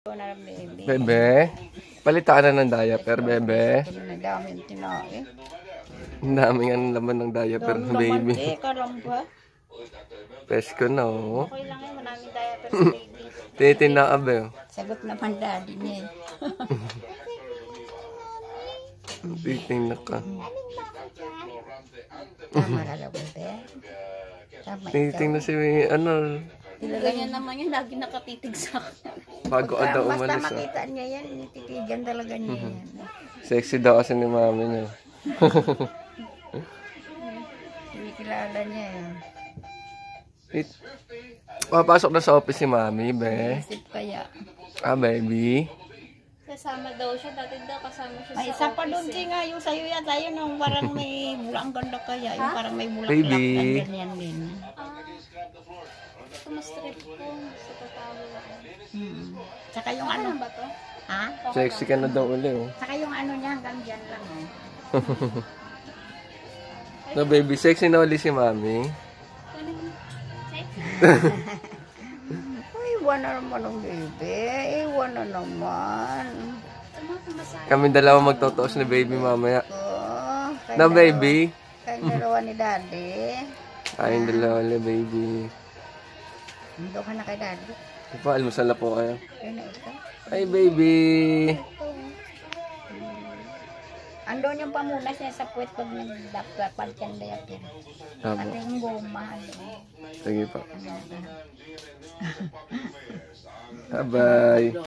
Baby. Bebe, palitaan na ng diaper, bebe. Ito na dami yung tinae. Ang daming ang laman ng diaper ng baby. Eh, karamba. Pesko na, oh. Okay lang yun, maraming diaper baby. Tinitin na abe. Sagot naman daddy niya. eh. Titing na ka. Tama ka bebe. Tama. Tiniting na si, ano, Ganyan naman yun, lagi nakatitig sa akin. bago ka daw Basta umalis, ah. makita niya yan, titigan talaga niya yan. Sexy daw kasi ni mami niya. Kinikilala niya eh. It, papasok na sa office si mami, be. Isip kaya. Ah, baby. Kasama daw siya, dati daw kasama siya May sa isa pa doon office si nga yung sa'yo yata yun yung parang may bulang ganda kaya. Yung parang may bulak Baby. lang ganyan din. eh. Ah, tumastrip ko sa tatawa lang. Hmm. Saka yung Ano ano, ba to? ha? Sexy ka na daw uli, oh. Saka yung ano niya hanggang dyan lang eh. No, baby, sexy na uli si mami. Sexy. Uy, iwan na naman ang baby. Iwan na naman. Kami dalawa magtotoos ni baby mamaya. Oh, Na, baby. Kay dalawa ni daddy. Ayun dalawa uli, baby. Doon ka na kay daddy. Pa, almusal na po kayo. Na. Ay, baby. Andun yung pamunas niya sa puwet pag nagdapat yan dayapin. Tama. Pati yung goma. Sige pa. Bye-bye.